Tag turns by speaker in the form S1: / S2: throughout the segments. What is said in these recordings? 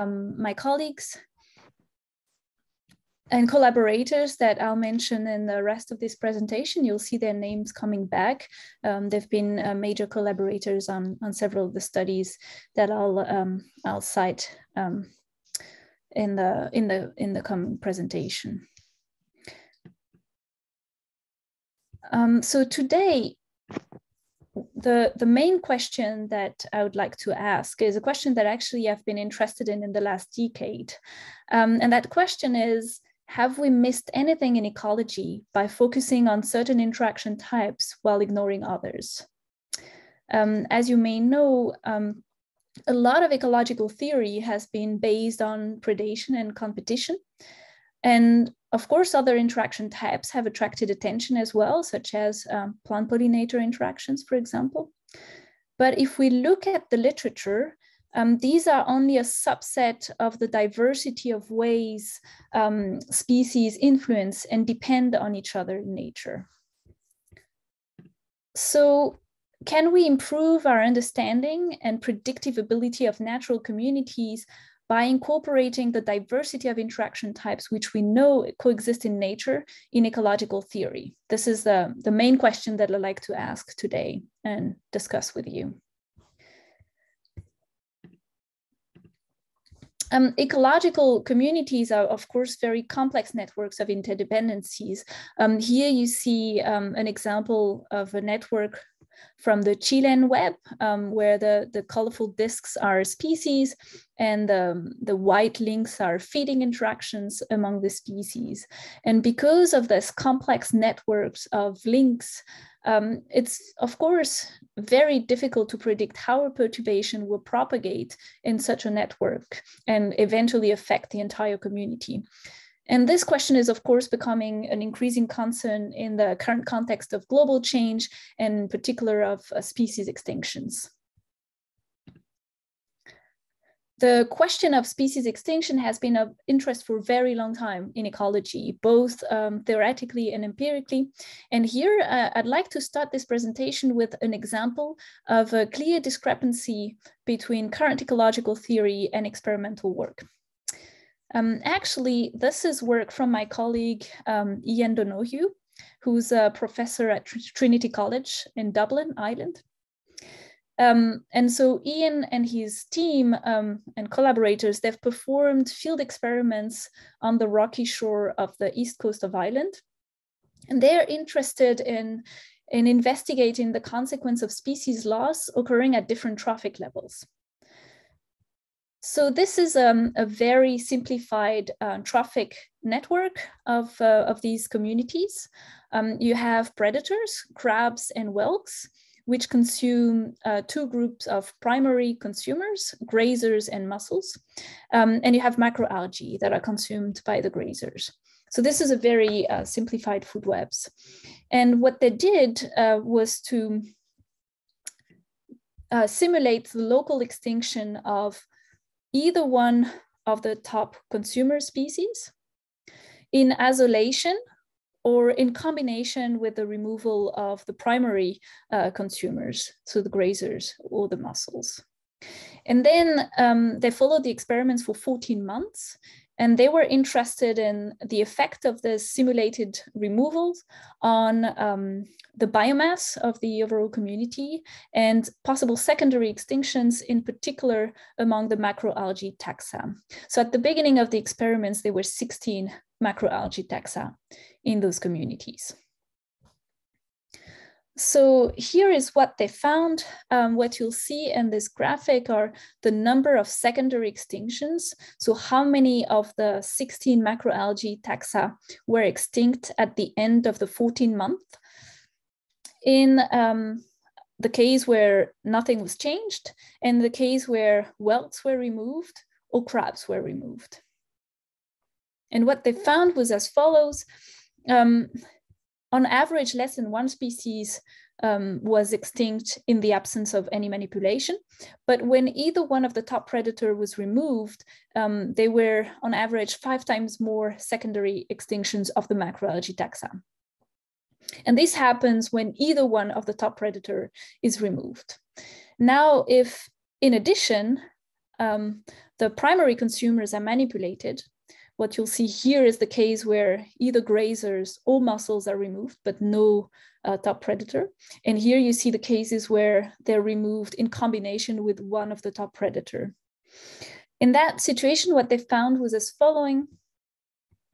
S1: um, my colleagues and collaborators that I'll mention in the rest of this presentation. You'll see their names coming back. Um, they've been uh, major collaborators on, on several of the studies that I'll, um, I'll cite um, in, the, in, the, in the coming presentation. Um, so today, the, the main question that I would like to ask is a question that actually I've been interested in in the last decade. Um, and that question is, have we missed anything in ecology by focusing on certain interaction types while ignoring others? Um, as you may know, um, a lot of ecological theory has been based on predation and competition. And of course, other interaction types have attracted attention as well, such as um, plant pollinator interactions, for example. But if we look at the literature, um, these are only a subset of the diversity of ways um, species influence and depend on each other in nature. So can we improve our understanding and predictive ability of natural communities by incorporating the diversity of interaction types, which we know coexist in nature in ecological theory? This is the, the main question that I'd like to ask today and discuss with you. Um, ecological communities are, of course, very complex networks of interdependencies. Um, here you see um, an example of a network from the Chilean web, um, where the, the colorful disks are species and the, the white links are feeding interactions among the species. And because of this complex networks of links, um, it's of course very difficult to predict how a perturbation will propagate in such a network and eventually affect the entire community. And this question is, of course, becoming an increasing concern in the current context of global change and in particular of uh, species extinctions. The question of species extinction has been of interest for a very long time in ecology, both um, theoretically and empirically. And here uh, I'd like to start this presentation with an example of a clear discrepancy between current ecological theory and experimental work. Um, actually, this is work from my colleague, um, Ian Donohue, who's a professor at Tr Trinity College in Dublin, Ireland. Um, and so Ian and his team um, and collaborators, they've performed field experiments on the rocky shore of the east coast of Ireland. And they're interested in, in investigating the consequence of species loss occurring at different trophic levels. So this is um, a very simplified uh, trophic network of, uh, of these communities. Um, you have predators, crabs and whelks, which consume uh, two groups of primary consumers, grazers and mussels. Um, and you have macroalgae that are consumed by the grazers. So this is a very uh, simplified food webs. And what they did uh, was to uh, simulate the local extinction of either one of the top consumer species in isolation or in combination with the removal of the primary uh, consumers, so the grazers or the mussels. And then um, they followed the experiments for 14 months, and they were interested in the effect of the simulated removals on um, the biomass of the overall community and possible secondary extinctions, in particular among the macroalgae taxa. So at the beginning of the experiments, there were 16 macroalgae taxa in those communities. So here is what they found. Um, what you'll see in this graphic are the number of secondary extinctions. So how many of the 16 macroalgae taxa were extinct at the end of the 14 month. In um, the case where nothing was changed, and the case where whelks were removed or crabs were removed. And what they found was as follows. Um, on average, less than one species um, was extinct in the absence of any manipulation. But when either one of the top predator was removed, um, they were on average five times more secondary extinctions of the macroalgae taxa. And this happens when either one of the top predator is removed. Now, if in addition, um, the primary consumers are manipulated, what you'll see here is the case where either grazers or mussels are removed, but no uh, top predator. And here you see the cases where they're removed in combination with one of the top predator. In that situation, what they found was as following.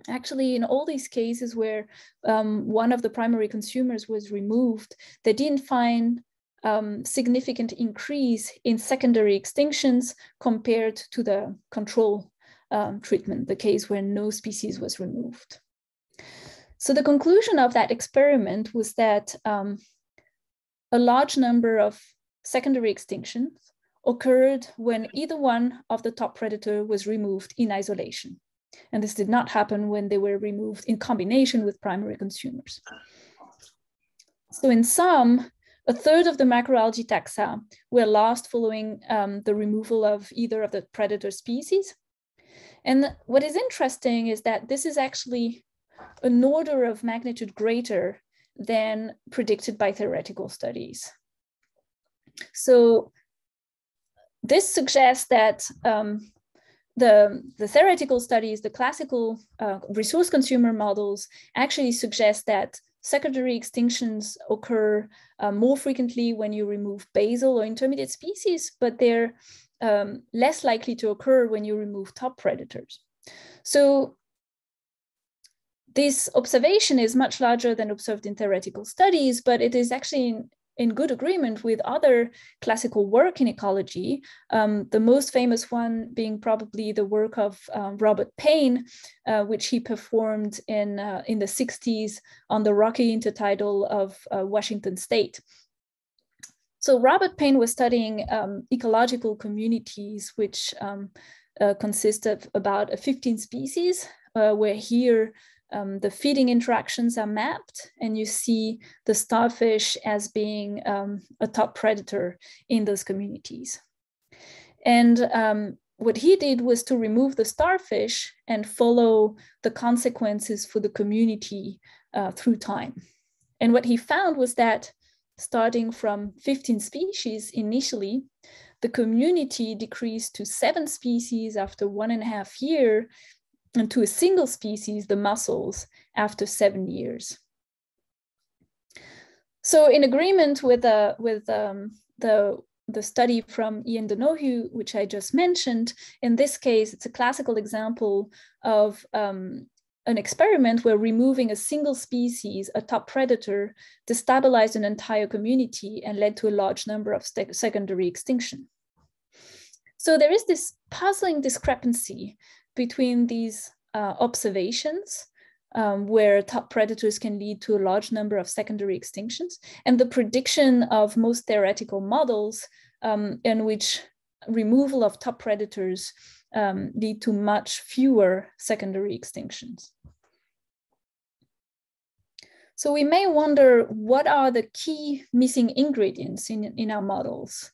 S1: Actually, in all these cases where um, one of the primary consumers was removed, they didn't find um, significant increase in secondary extinctions compared to the control um, treatment, the case where no species was removed. So the conclusion of that experiment was that um, a large number of secondary extinctions occurred when either one of the top predator was removed in isolation. And this did not happen when they were removed in combination with primary consumers. So in sum, a third of the macroalgae taxa were lost following um, the removal of either of the predator species, and what is interesting is that this is actually an order of magnitude greater than predicted by theoretical studies. So this suggests that um, the, the theoretical studies, the classical uh, resource consumer models actually suggest that secondary extinctions occur uh, more frequently when you remove basal or intermediate species, but they're um, less likely to occur when you remove top predators. So this observation is much larger than observed in theoretical studies, but it is actually in, in good agreement with other classical work in ecology, um, the most famous one being probably the work of um, Robert Paine, uh, which he performed in, uh, in the 60s on the rocky intertidal of uh, Washington state. So Robert Paine was studying um, ecological communities, which um, uh, consist of about 15 species, uh, where here um, the feeding interactions are mapped, and you see the starfish as being um, a top predator in those communities. And um, what he did was to remove the starfish and follow the consequences for the community uh, through time. And what he found was that starting from 15 species initially, the community decreased to seven species after one and a half year and to a single species, the mussels, after seven years. So in agreement with, uh, with um, the, the study from Ian Donohue, which I just mentioned, in this case, it's a classical example of um, an experiment where removing a single species, a top predator, destabilized an entire community and led to a large number of secondary extinction. So there is this puzzling discrepancy between these uh, observations um, where top predators can lead to a large number of secondary extinctions and the prediction of most theoretical models um, in which removal of top predators um, lead to much fewer secondary extinctions. So we may wonder what are the key missing ingredients in, in our models?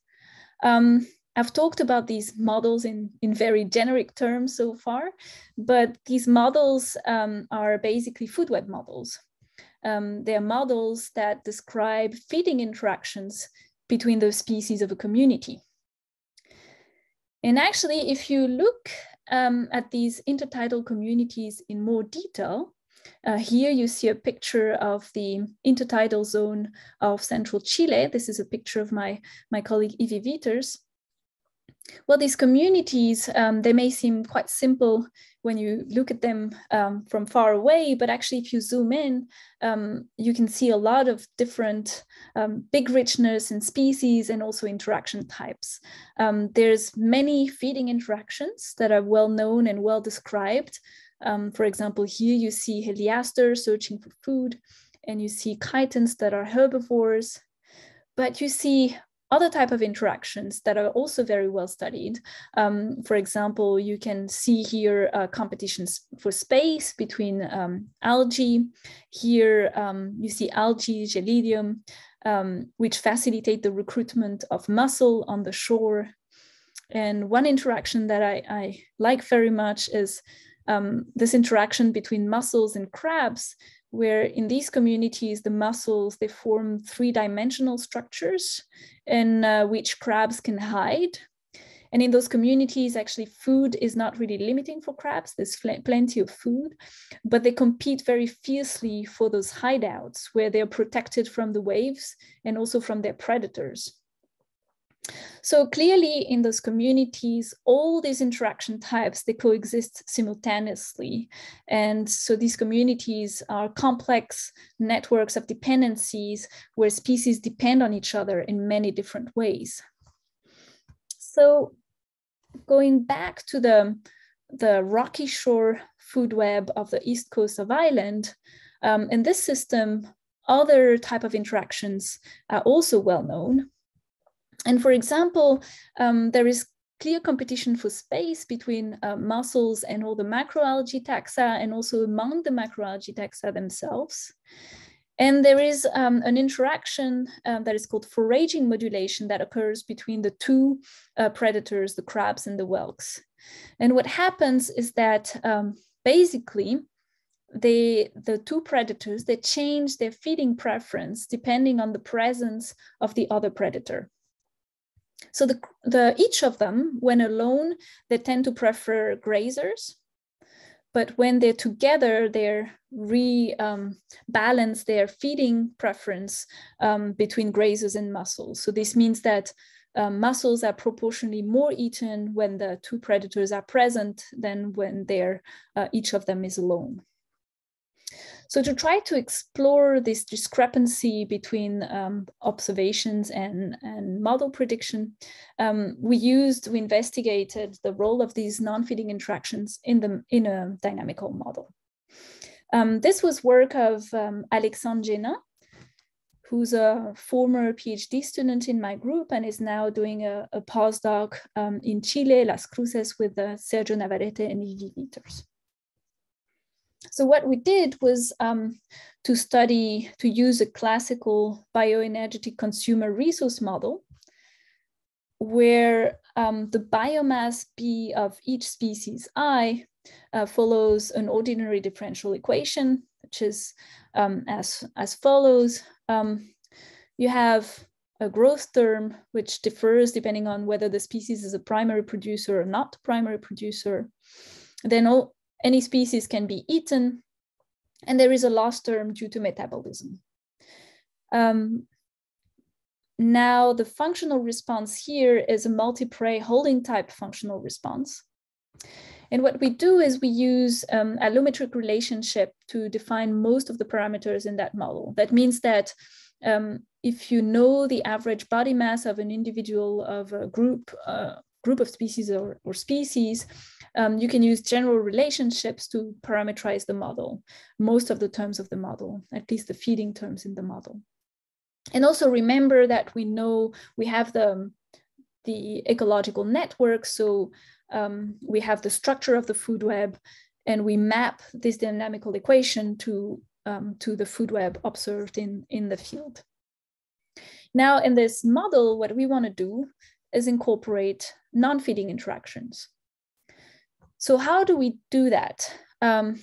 S1: Um, I've talked about these models in, in very generic terms so far, but these models um, are basically food web models. Um, they are models that describe feeding interactions between the species of a community. And actually, if you look um, at these intertidal communities in more detail, uh, here you see a picture of the intertidal zone of central Chile. This is a picture of my, my colleague Evie Wieters. Well, these communities, um, they may seem quite simple when you look at them um, from far away, but actually if you zoom in, um, you can see a lot of different um, big richness in species and also interaction types. Um, there's many feeding interactions that are well known and well described. Um, for example, here you see Heliaster searching for food, and you see chitons that are herbivores, but you see other type of interactions that are also very well studied. Um, for example, you can see here uh, competitions for space between um, algae. Here um, you see algae, gelidium, um, which facilitate the recruitment of mussel on the shore. And one interaction that I, I like very much is um, this interaction between mussels and crabs, where in these communities, the mussels, they form three-dimensional structures in uh, which crabs can hide. And in those communities, actually, food is not really limiting for crabs. There's plenty of food, but they compete very fiercely for those hideouts where they're protected from the waves and also from their predators. So clearly in those communities, all these interaction types, they coexist simultaneously. And so these communities are complex networks of dependencies where species depend on each other in many different ways. So going back to the, the rocky shore food web of the east coast of Ireland, um, in this system, other type of interactions are also well known. And for example, um, there is clear competition for space between uh, mussels and all the macroalgae taxa and also among the macroalgae taxa themselves. And there is um, an interaction um, that is called foraging modulation that occurs between the two uh, predators, the crabs and the whelks. And what happens is that um, basically they, the two predators, they change their feeding preference depending on the presence of the other predator. So the, the, each of them, when alone, they tend to prefer grazers. But when they're together, they rebalance um, balance their feeding preference um, between grazers and mussels. So this means that um, mussels are proportionally more eaten when the two predators are present than when they're, uh, each of them is alone. So to try to explore this discrepancy between um, observations and, and model prediction, um, we used, we investigated the role of these non-feeding interactions in, the, in a dynamical model. Um, this was work of um, Alexandre Génin, who's a former PhD student in my group and is now doing a, a postdoc um, in Chile, Las Cruces, with uh, Sergio Navarrete and Vivi Wieters. So what we did was um, to study, to use a classical bioenergetic consumer resource model where um, the biomass B of each species I uh, follows an ordinary differential equation, which is um, as, as follows. Um, you have a growth term, which differs depending on whether the species is a primary producer or not primary producer. Then all, any species can be eaten, and there is a loss term due to metabolism. Um, now, the functional response here is a multi-prey Holling type functional response. And what we do is we use um, allometric relationship to define most of the parameters in that model. That means that um, if you know the average body mass of an individual of a group, uh, group of species or, or species, um, you can use general relationships to parameterize the model, most of the terms of the model, at least the feeding terms in the model. And also remember that we know we have the, the ecological network. So um, we have the structure of the food web and we map this dynamical equation to, um, to the food web observed in, in the field. Now in this model, what we wanna do is incorporate non-feeding interactions. So how do we do that? Um,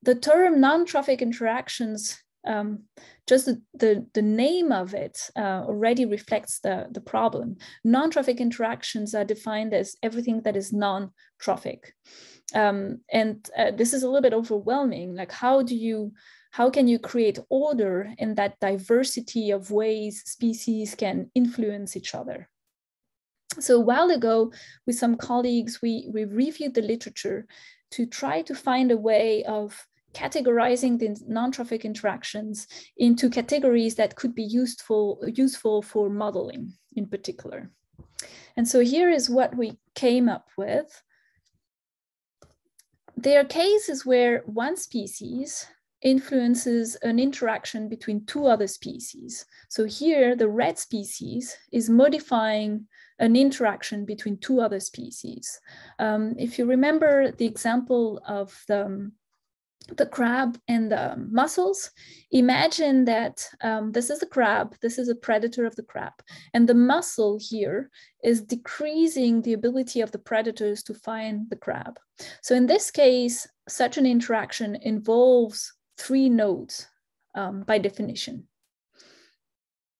S1: the term non-trophic interactions, um, just the, the, the, name of it uh, already reflects the, the problem. Non-trophic interactions are defined as everything that is non-trophic. Um, and uh, this is a little bit overwhelming. Like how do you, how can you create order in that diversity of ways species can influence each other? So a while ago, with some colleagues, we, we reviewed the literature to try to find a way of categorizing the non-trophic interactions into categories that could be useful, useful for modeling in particular. And so here is what we came up with. There are cases where one species influences an interaction between two other species. So here, the red species is modifying an interaction between two other species. Um, if you remember the example of the, the crab and the mussels, imagine that um, this is a crab, this is a predator of the crab, and the mussel here is decreasing the ability of the predators to find the crab. So in this case, such an interaction involves three nodes um, by definition.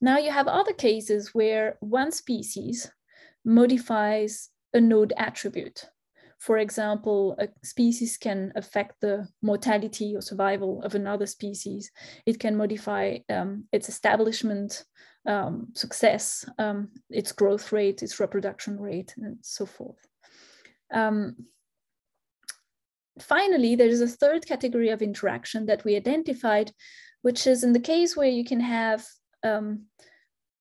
S1: Now you have other cases where one species modifies a node attribute. For example, a species can affect the mortality or survival of another species. It can modify um, its establishment um, success, um, its growth rate, its reproduction rate, and so forth. Finally, there is a third category of interaction that we identified, which is in the case where you can have um,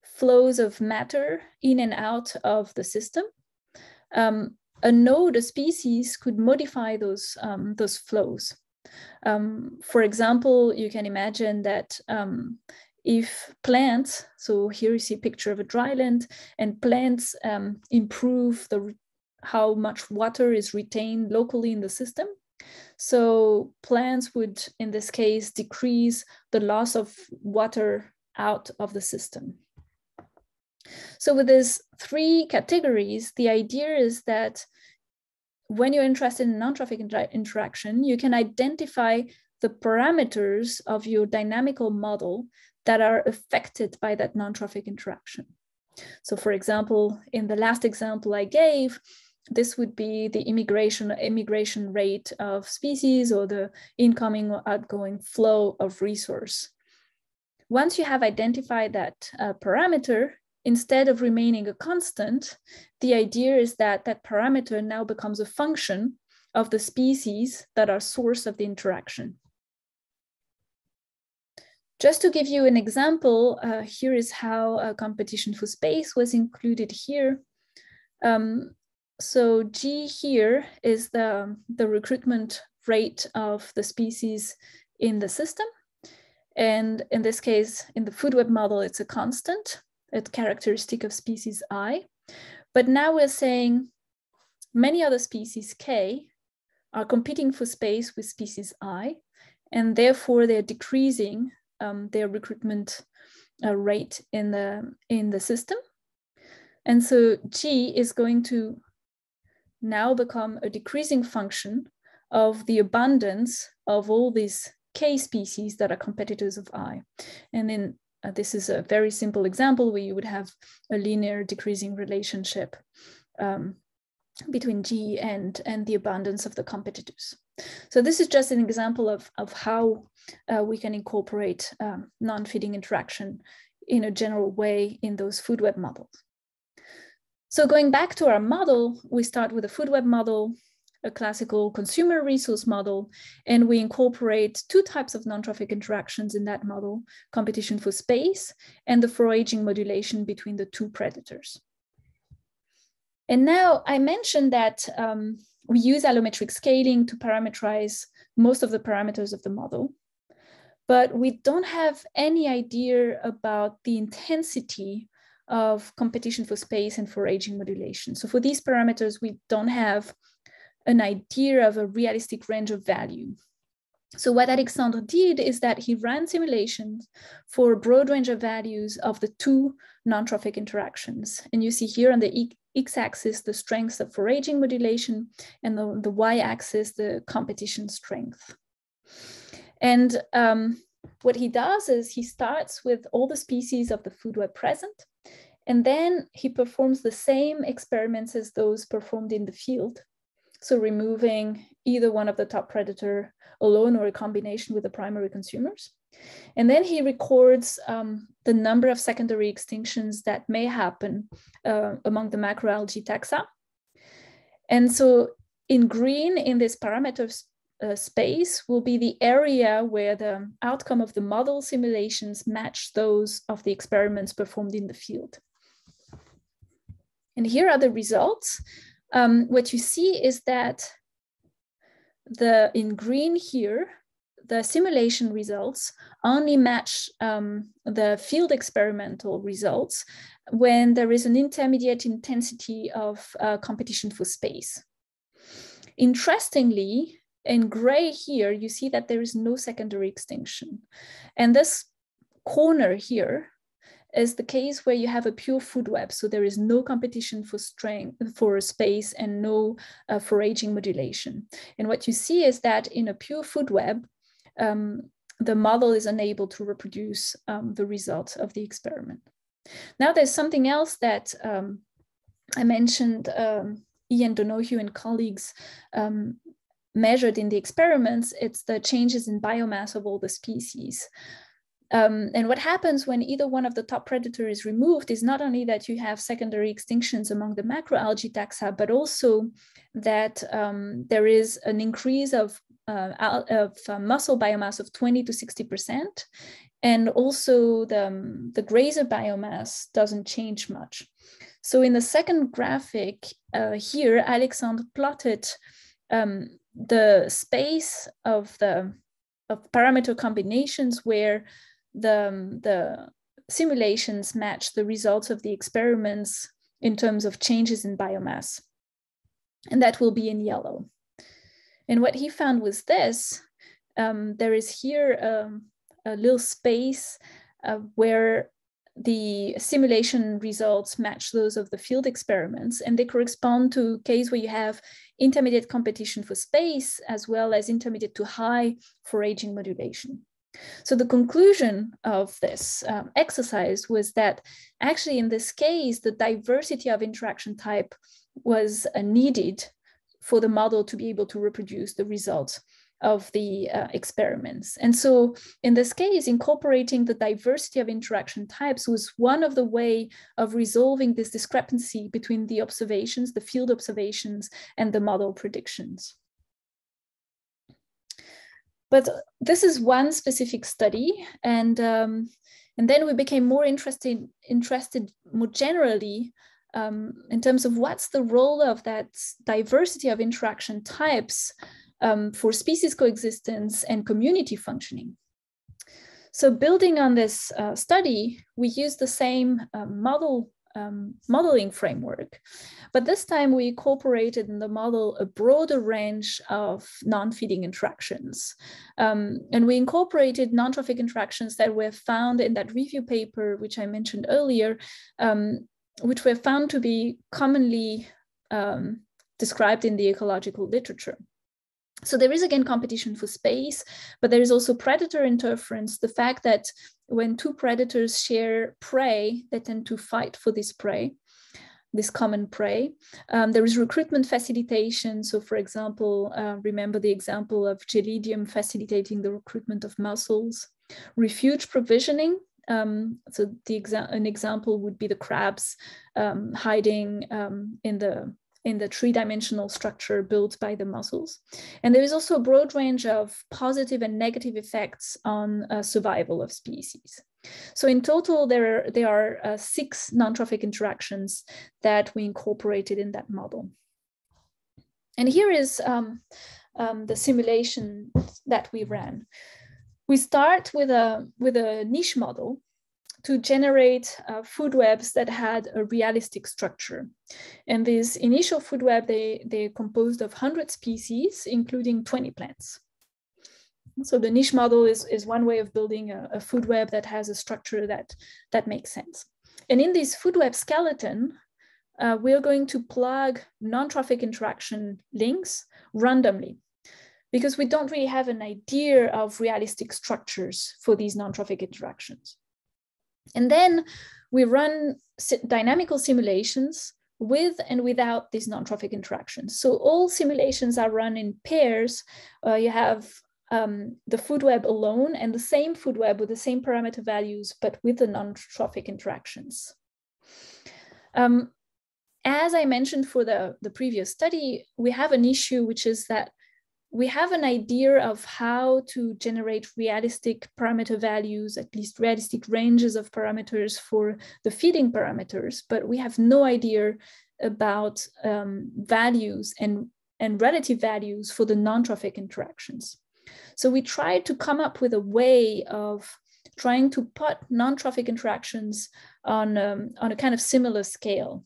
S1: flows of matter in and out of the system. Um, a node, a species could modify those, um, those flows. Um, for example, you can imagine that um, if plants, so here you see a picture of a dryland, and plants um, improve the how much water is retained locally in the system. So plants would, in this case, decrease the loss of water out of the system. So with these three categories, the idea is that when you're interested in non-trophic inter interaction, you can identify the parameters of your dynamical model that are affected by that non-trophic interaction. So for example, in the last example I gave, this would be the immigration immigration rate of species or the incoming or outgoing flow of resource. Once you have identified that uh, parameter, instead of remaining a constant, the idea is that that parameter now becomes a function of the species that are source of the interaction. Just to give you an example, uh, here is how a competition for space was included here. Um, so G here is the, the recruitment rate of the species in the system. And in this case, in the food web model, it's a constant a characteristic of species I. But now we're saying many other species K are competing for space with species I, and therefore they're decreasing um, their recruitment uh, rate in the, in the system. And so G is going to now become a decreasing function of the abundance of all these K species that are competitors of I. And then uh, this is a very simple example where you would have a linear decreasing relationship um, between G and, and the abundance of the competitors. So this is just an example of, of how uh, we can incorporate um, non-feeding interaction in a general way in those food web models. So going back to our model, we start with a food web model a classical consumer resource model, and we incorporate two types of non-trophic interactions in that model, competition for space and the foraging modulation between the two predators. And now I mentioned that um, we use allometric scaling to parameterize most of the parameters of the model, but we don't have any idea about the intensity of competition for space and for foraging modulation. So for these parameters, we don't have an idea of a realistic range of value. So what Alexandre did is that he ran simulations for a broad range of values of the two non-trophic interactions. And you see here on the x-axis, the strength of foraging modulation, and the, the y-axis, the competition strength. And um, what he does is he starts with all the species of the food web present, and then he performs the same experiments as those performed in the field so removing either one of the top predator alone or a combination with the primary consumers. And then he records um, the number of secondary extinctions that may happen uh, among the macroalgae taxa. And so in green in this parameter uh, space will be the area where the outcome of the model simulations match those of the experiments performed in the field. And here are the results um, what you see is that the in green here, the simulation results only match um, the field experimental results when there is an intermediate intensity of uh, competition for space. Interestingly, in gray here, you see that there is no secondary extinction. And this corner here is the case where you have a pure food web. So there is no competition for strength, for space and no uh, foraging modulation. And what you see is that in a pure food web, um, the model is unable to reproduce um, the results of the experiment. Now there's something else that um, I mentioned um, Ian Donohue and colleagues um, measured in the experiments, it's the changes in biomass of all the species. Um, and what happens when either one of the top predator is removed is not only that you have secondary extinctions among the macroalgae taxa, but also that um, there is an increase of, uh, of uh, mussel biomass of 20 to 60%. And also the, um, the grazer biomass doesn't change much. So in the second graphic uh, here, Alexandre plotted um, the space of the of parameter combinations where the, the simulations match the results of the experiments in terms of changes in biomass. And that will be in yellow. And what he found was this, um, there is here um, a little space uh, where the simulation results match those of the field experiments, and they correspond to case where you have intermediate competition for space as well as intermediate to high foraging modulation. So the conclusion of this um, exercise was that actually in this case, the diversity of interaction type was uh, needed for the model to be able to reproduce the results of the uh, experiments. And so in this case, incorporating the diversity of interaction types was one of the way of resolving this discrepancy between the observations, the field observations, and the model predictions. But this is one specific study, and um, and then we became more interested interested more generally um, in terms of what's the role of that diversity of interaction types um, for species coexistence and community functioning. So building on this uh, study, we used the same uh, model um, modeling framework, but this time we incorporated in the model a broader range of non-feeding interactions. Um, and we incorporated non-trophic interactions that were found in that review paper, which I mentioned earlier, um, which were found to be commonly um, described in the ecological literature. So there is again competition for space, but there is also predator interference. The fact that when two predators share prey, they tend to fight for this prey, this common prey. Um, there is recruitment facilitation. So for example, uh, remember the example of Gelidium facilitating the recruitment of mussels. Refuge provisioning, um, so the exa an example would be the crabs um, hiding um, in the in the three-dimensional structure built by the mussels. And there is also a broad range of positive and negative effects on uh, survival of species. So in total, there are, there are uh, six non-trophic interactions that we incorporated in that model. And here is um, um, the simulation that we ran. We start with a, with a niche model to generate uh, food webs that had a realistic structure. And this initial food web, they, they're composed of 100 species, including 20 plants. So the niche model is, is one way of building a, a food web that has a structure that, that makes sense. And in this food web skeleton, uh, we're going to plug non-trophic interaction links randomly because we don't really have an idea of realistic structures for these non-trophic interactions. And then we run dynamical simulations with and without these non-trophic interactions. So all simulations are run in pairs. Uh, you have um, the food web alone and the same food web with the same parameter values, but with the non-trophic interactions. Um, as I mentioned for the, the previous study, we have an issue, which is that we have an idea of how to generate realistic parameter values, at least realistic ranges of parameters for the feeding parameters, but we have no idea about um, values and, and relative values for the non-trophic interactions. So we tried to come up with a way of trying to put non-trophic interactions on, um, on a kind of similar scale,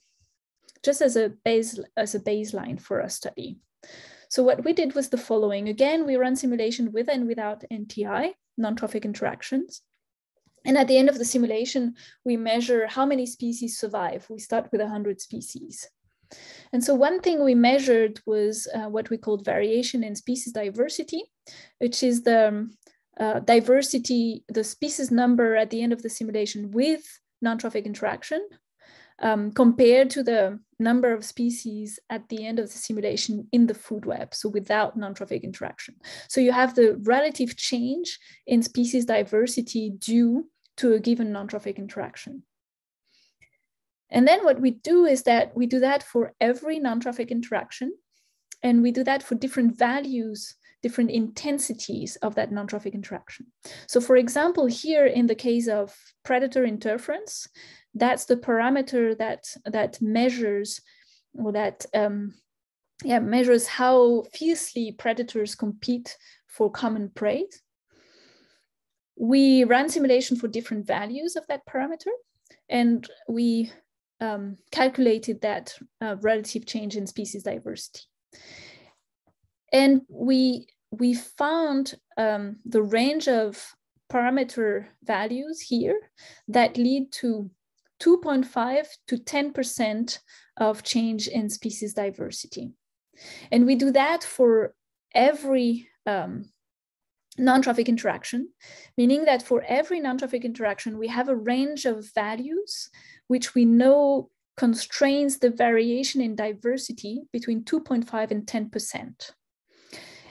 S1: just as a, base, as a baseline for our study. So what we did was the following. Again, we run simulation with and without NTI, non-trophic interactions. And at the end of the simulation, we measure how many species survive. We start with 100 species. And so one thing we measured was uh, what we called variation in species diversity, which is the um, uh, diversity, the species number at the end of the simulation with non-trophic interaction um, compared to the number of species at the end of the simulation in the food web, so without non-trophic interaction. So you have the relative change in species diversity due to a given non-trophic interaction. And then what we do is that we do that for every non-trophic interaction, and we do that for different values, different intensities of that non-trophic interaction. So for example, here in the case of predator interference, that's the parameter that that measures or that um, yeah measures how fiercely predators compete for common prey. We ran simulation for different values of that parameter, and we um, calculated that uh, relative change in species diversity. And we we found um, the range of parameter values here that lead to 2.5 to 10% of change in species diversity. And we do that for every um, non-trophic interaction, meaning that for every non-trophic interaction, we have a range of values which we know constrains the variation in diversity between 2.5 and 10%.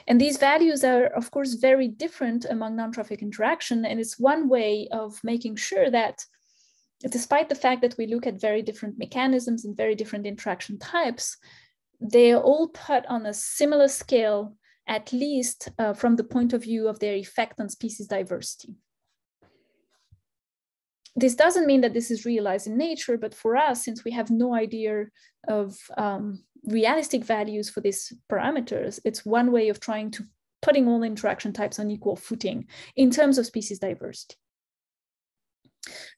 S1: And these values are, of course, very different among non-trophic interaction. And it's one way of making sure that despite the fact that we look at very different mechanisms and very different interaction types, they are all put on a similar scale, at least uh, from the point of view of their effect on species diversity. This doesn't mean that this is realized in nature, but for us, since we have no idea of um, realistic values for these parameters, it's one way of trying to putting all interaction types on equal footing in terms of species diversity.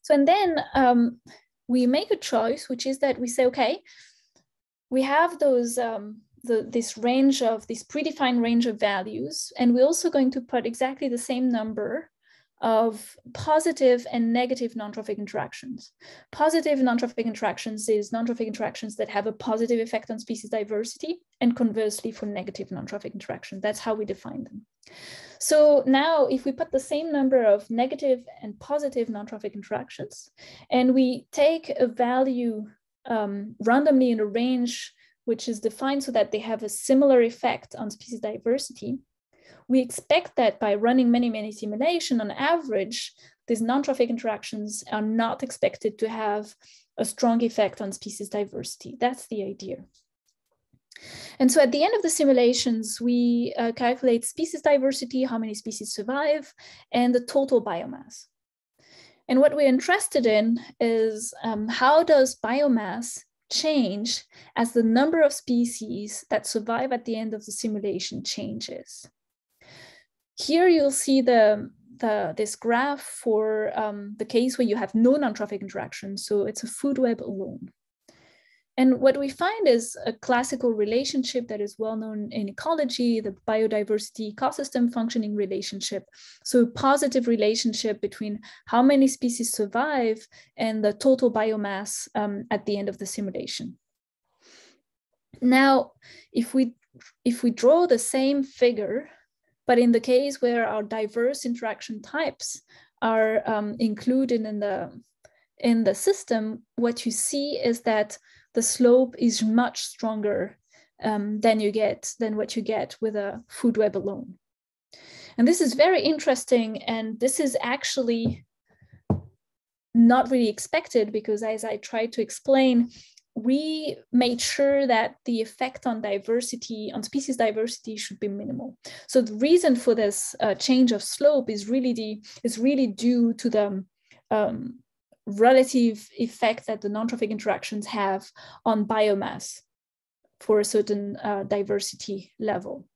S1: So, and then um, we make a choice, which is that we say, okay, we have those, um, the, this range of, this predefined range of values, and we're also going to put exactly the same number of positive and negative non-trophic interactions. Positive non-trophic interactions is non-trophic interactions that have a positive effect on species diversity and conversely for negative non-trophic interactions. That's how we define them. So now if we put the same number of negative and positive non-trophic interactions and we take a value um, randomly in a range which is defined so that they have a similar effect on species diversity, we expect that by running many, many simulation on average, these non-trophic interactions are not expected to have a strong effect on species diversity. That's the idea. And so at the end of the simulations, we uh, calculate species diversity, how many species survive, and the total biomass. And what we're interested in is um, how does biomass change as the number of species that survive at the end of the simulation changes. Here you'll see the, the this graph for um, the case where you have no non-trophic interaction. So it's a food web alone. And what we find is a classical relationship that is well known in ecology, the biodiversity ecosystem functioning relationship. So a positive relationship between how many species survive and the total biomass um, at the end of the simulation. Now, if we if we draw the same figure but in the case where our diverse interaction types are um, included in the, in the system, what you see is that the slope is much stronger um, than you get than what you get with a food web alone. And this is very interesting. And this is actually not really expected because as I tried to explain, we made sure that the effect on diversity, on species diversity, should be minimal. So the reason for this uh, change of slope is really the is really due to the um, relative effect that the non-trophic interactions have on biomass for a certain uh, diversity level.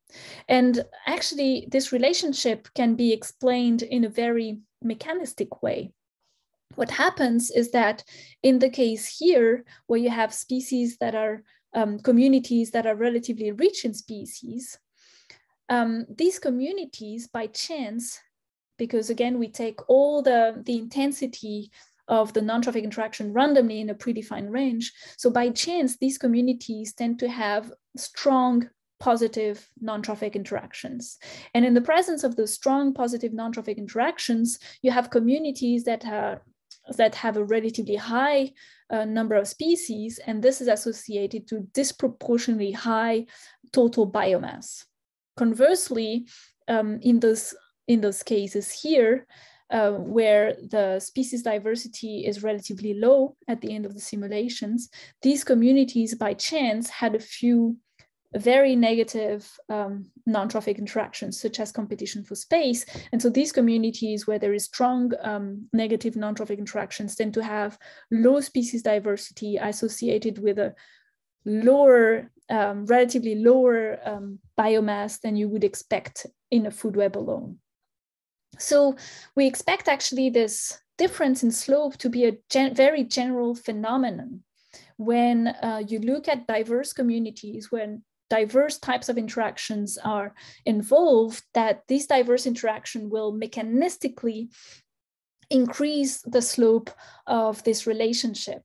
S1: And actually, this relationship can be explained in a very mechanistic way what happens is that in the case here, where you have species that are um, communities that are relatively rich in species, um, these communities by chance, because again, we take all the, the intensity of the non-trophic interaction randomly in a predefined range. So by chance, these communities tend to have strong positive non-trophic interactions. And in the presence of those strong positive non-trophic interactions, you have communities that are that have a relatively high uh, number of species, and this is associated to disproportionately high total biomass. Conversely, um, in those in those cases here, uh, where the species diversity is relatively low at the end of the simulations, these communities by chance had a few very negative um, non-trophic interactions, such as competition for space. And so these communities where there is strong um, negative non-trophic interactions tend to have low species diversity associated with a lower, um, relatively lower um, biomass than you would expect in a food web alone. So we expect actually this difference in slope to be a gen very general phenomenon when uh, you look at diverse communities, when diverse types of interactions are involved, that this diverse interaction will mechanistically increase the slope of this relationship.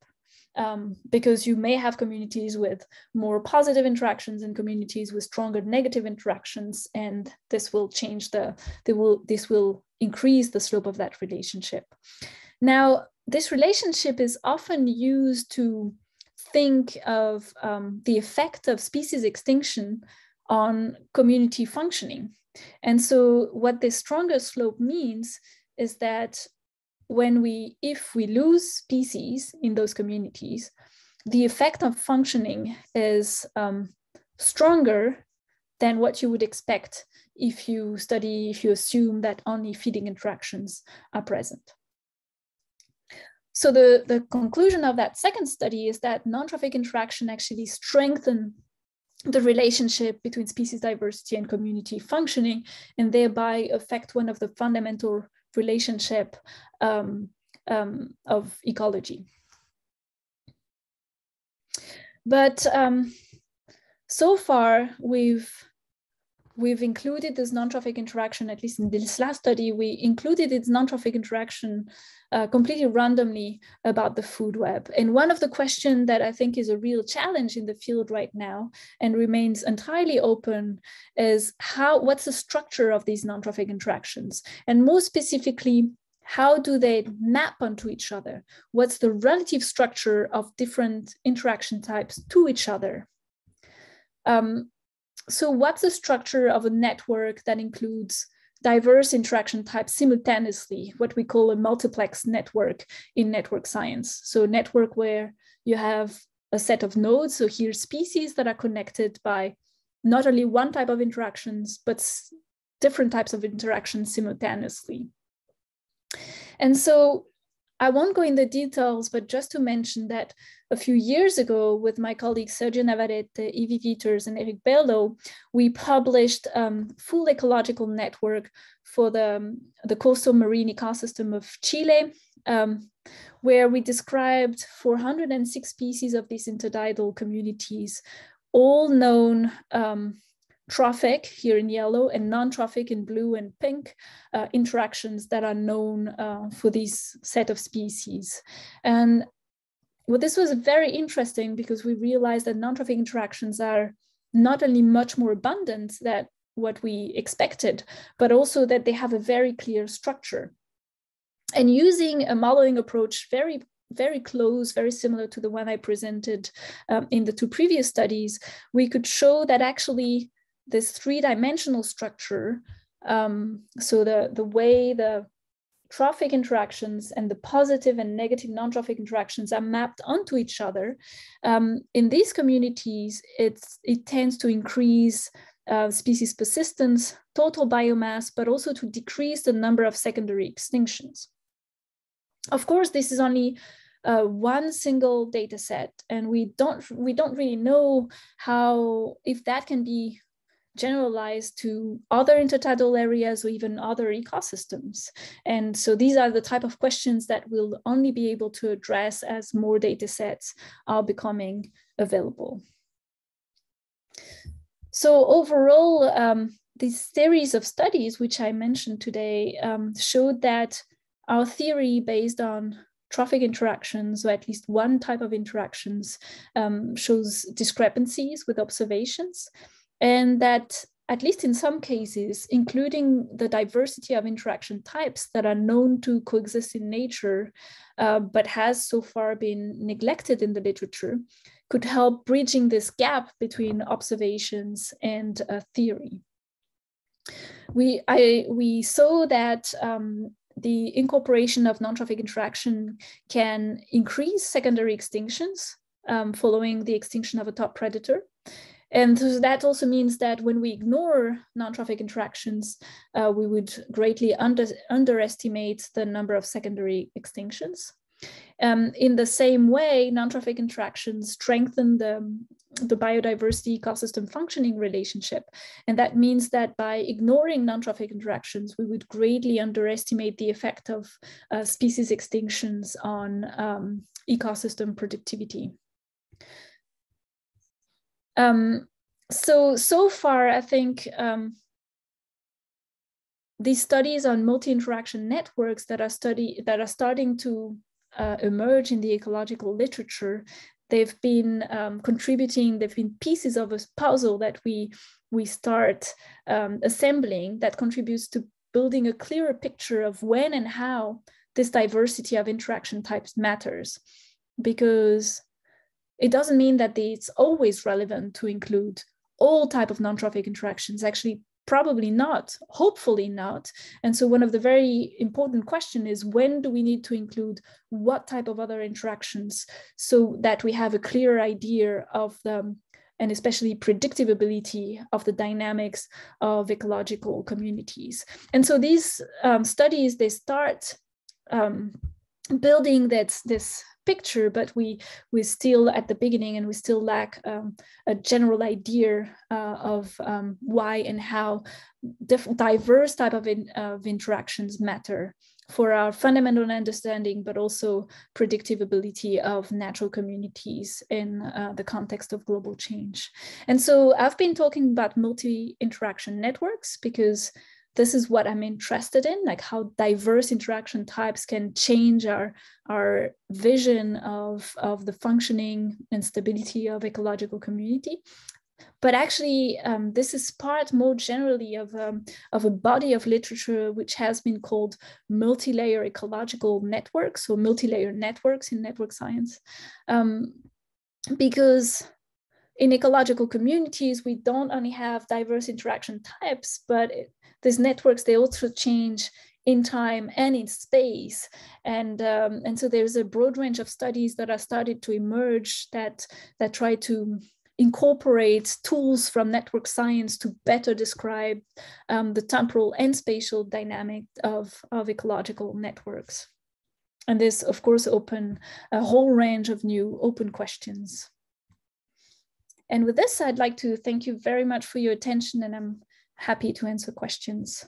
S1: Um, because you may have communities with more positive interactions and communities with stronger negative interactions, and this will change the, they will, this will increase the slope of that relationship. Now, this relationship is often used to think of um, the effect of species extinction on community functioning. And so what this stronger slope means is that when we, if we lose species in those communities, the effect of functioning is um, stronger than what you would expect if you study, if you assume that only feeding interactions are present. So the, the conclusion of that second study is that non-trophic interaction actually strengthen the relationship between species diversity and community functioning and thereby affect one of the fundamental relationship um, um, of ecology. But um, so far we've we've included this non-trophic interaction, at least in this last study, we included its non-trophic interaction uh, completely randomly about the food web. And one of the questions that I think is a real challenge in the field right now and remains entirely open is how, what's the structure of these non-trophic interactions? And more specifically, how do they map onto each other? What's the relative structure of different interaction types to each other? Um, so what's the structure of a network that includes diverse interaction types simultaneously, what we call a multiplex network in network science. So network where you have a set of nodes, so here species that are connected by not only one type of interactions, but different types of interactions simultaneously. And so I won't go in the details, but just to mention that a few years ago with my colleagues Sergio Navarrete, Evie Wieters, and Eric Berlow, we published um, full ecological network for the, the coastal marine ecosystem of Chile, um, where we described 406 species of these intertidal communities, all known um, trophic here in yellow and non-trophic in blue and pink uh, interactions that are known uh, for these set of species. And well, this was very interesting because we realized that non-trophic interactions are not only much more abundant than what we expected, but also that they have a very clear structure. And using a modeling approach very very close, very similar to the one I presented um, in the two previous studies, we could show that actually this three-dimensional structure, um, so the, the way the trophic interactions and the positive and negative non-trophic interactions are mapped onto each other, um, in these communities, it's, it tends to increase uh, species persistence, total biomass, but also to decrease the number of secondary extinctions. Of course, this is only uh, one single data set, and we don't we don't really know how if that can be generalized to other intertidal areas or even other ecosystems. And so these are the type of questions that we'll only be able to address as more data sets are becoming available. So overall, um, this series of studies, which I mentioned today, um, showed that our theory based on trophic interactions, or at least one type of interactions, um, shows discrepancies with observations and that at least in some cases, including the diversity of interaction types that are known to coexist in nature, uh, but has so far been neglected in the literature, could help bridging this gap between observations and uh, theory. We, I, we saw that um, the incorporation of non-trophic interaction can increase secondary extinctions um, following the extinction of a top predator. And so that also means that when we ignore non-trophic interactions, uh, we would greatly under, underestimate the number of secondary extinctions. Um, in the same way, non-trophic interactions strengthen the, the biodiversity ecosystem functioning relationship. And that means that by ignoring non-trophic interactions, we would greatly underestimate the effect of uh, species extinctions on um, ecosystem productivity. Um, so, so far, I think um, these studies on multi-interaction networks that are study that are starting to uh, emerge in the ecological literature. They've been um, contributing, they've been pieces of a puzzle that we, we start um, assembling that contributes to building a clearer picture of when and how this diversity of interaction types matters. Because it doesn't mean that it's always relevant to include all type of non-trophic interactions. Actually, probably not. Hopefully not. And so one of the very important question is when do we need to include what type of other interactions so that we have a clear idea of the and especially predictability of the dynamics of ecological communities? And so these um, studies they start um, building that this picture, but we we still at the beginning and we still lack um, a general idea uh, of um, why and how different diverse type of, in, of interactions matter for our fundamental understanding, but also predictability of natural communities in uh, the context of global change. And so I've been talking about multi-interaction networks because this is what I'm interested in, like how diverse interaction types can change our, our vision of, of the functioning and stability of ecological community. But actually, um, this is part more generally of, um, of a body of literature which has been called multi-layer ecological networks or multi-layer networks in network science. Um, because in ecological communities, we don't only have diverse interaction types, but it, these networks, they also change in time and in space. And, um, and so there's a broad range of studies that are started to emerge that, that try to incorporate tools from network science to better describe um, the temporal and spatial dynamic of, of ecological networks. And this, of course, open a whole range of new open questions. And with this, I'd like to thank you very much for your attention and I'm happy to answer questions.